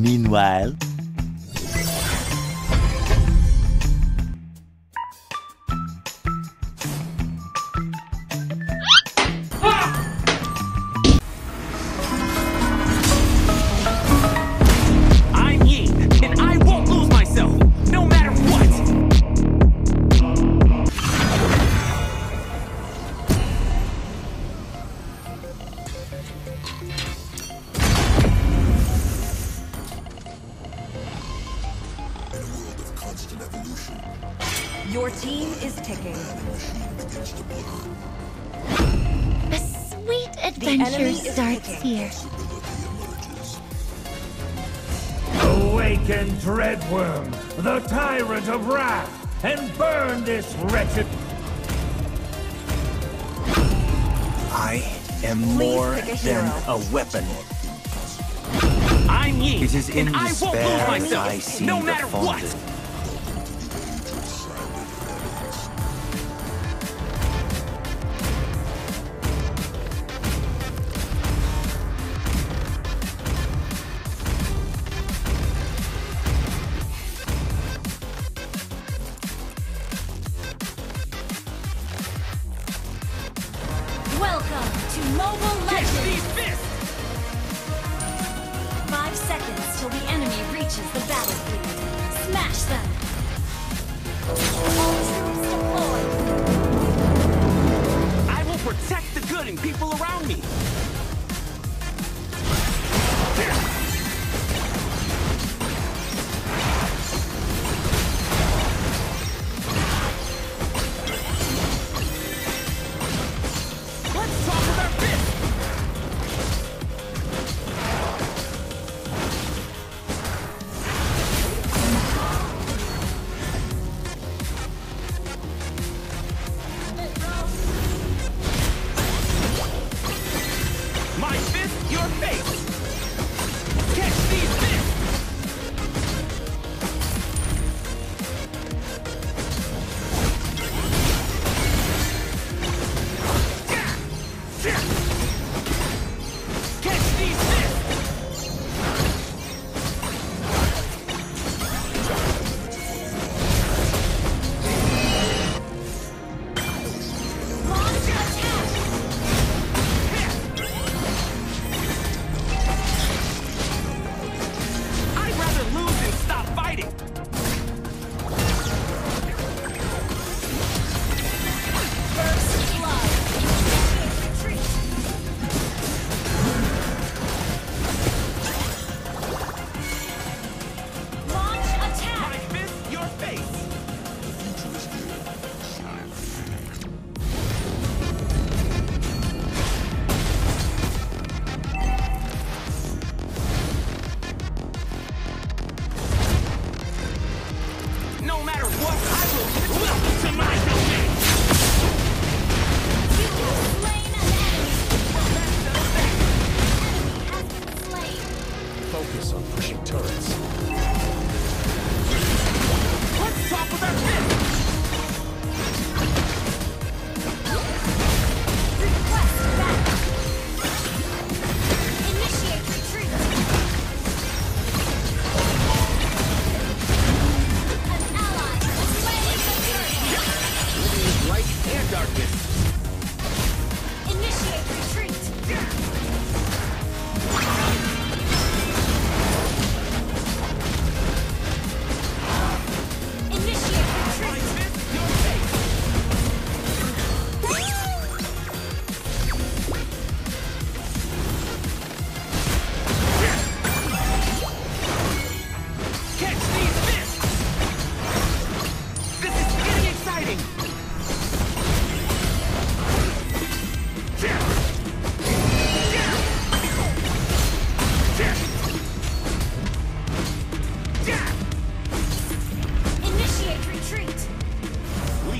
Meanwhile, Your team is ticking. A sweet adventure starts picking. here. Awaken Dreadworm, the tyrant of wrath, and burn this wretched. I am more a than a weapon. I'm Yin, It is in and I won't lose that myself, no matter what! Good people around me!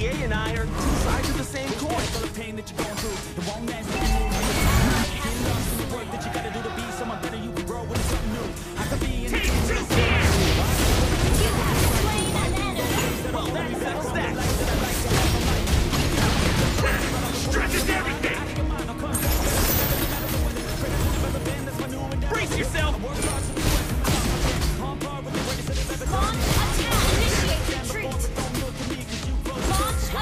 Lié and I are two sides of the same coin. the pain that you're going through. It won't last if you move with it. Getting lost in the work that you gotta do to be someone better. You can grow into something new. I could be in the You have slain an enemy! Well, that settles that. Stretches everything! Brace yourself!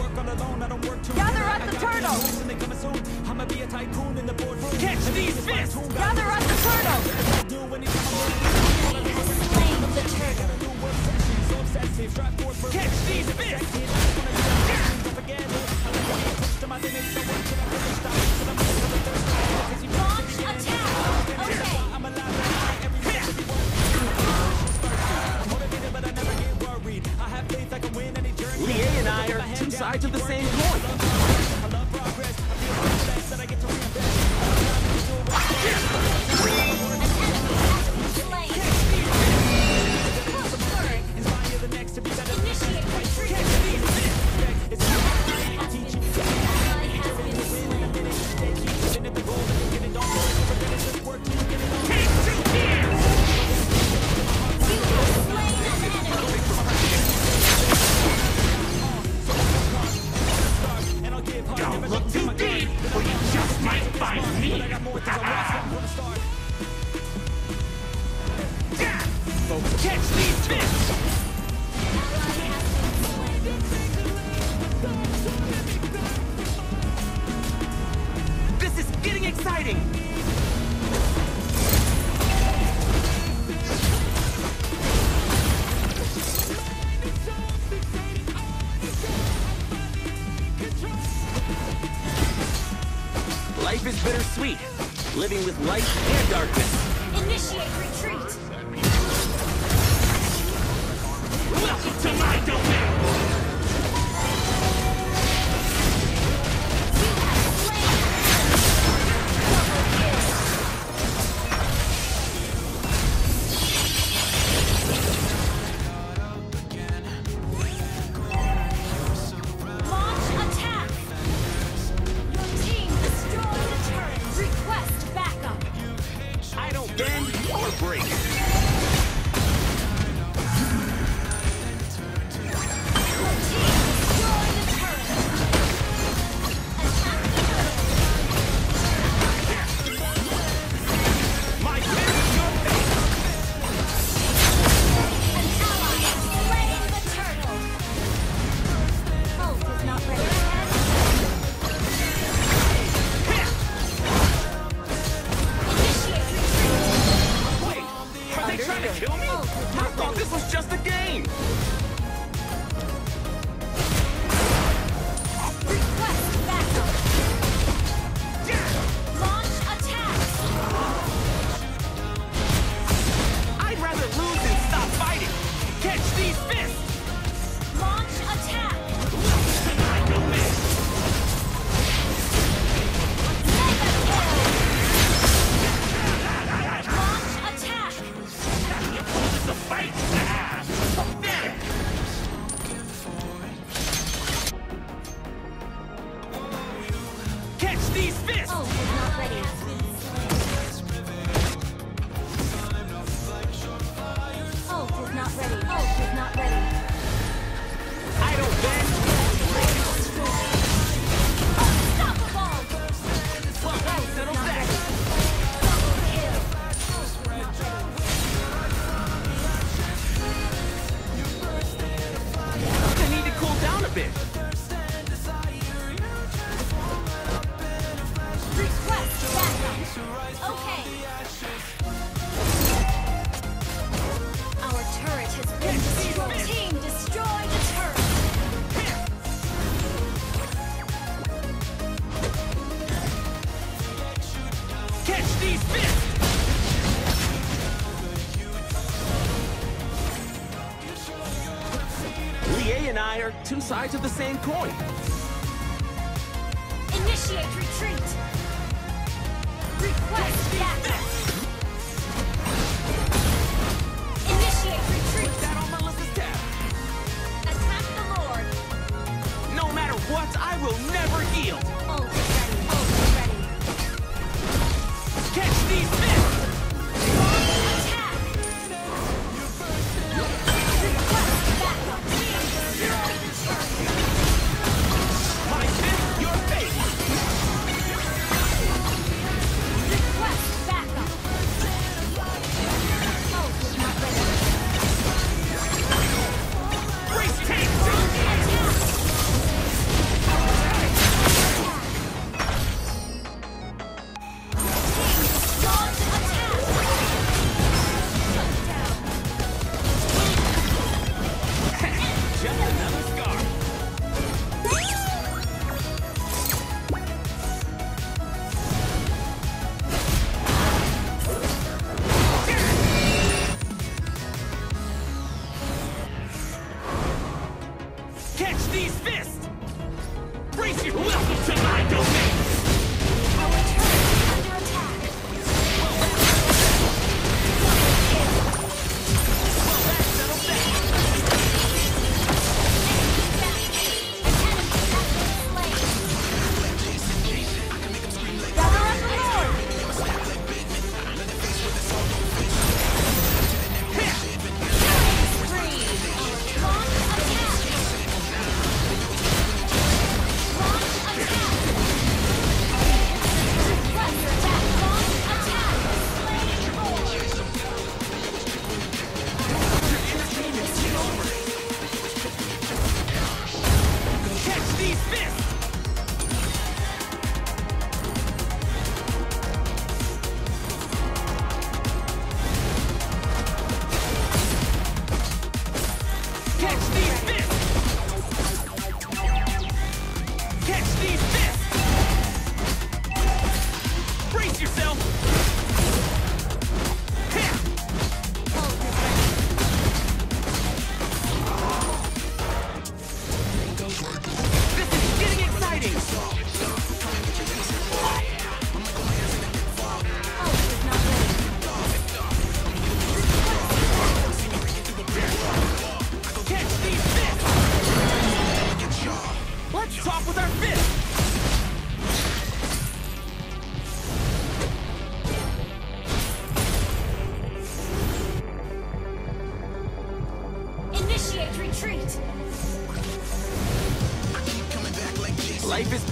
work all alone, I don't work too Gather up the turtles! Catch these fists! Gather up the turtles! Catch these fists! Launch attack! Okay. sides of the same coin. this! Catch these fists! and I are two sides of the same coin. Initiate retreat! Request backup! Initiate retreat! that on Melissa's death! Attack the Lord! No matter what, I will never yield! Always ready, always ready! Catch these fish!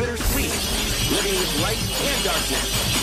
bittersweet, living with light and darkness.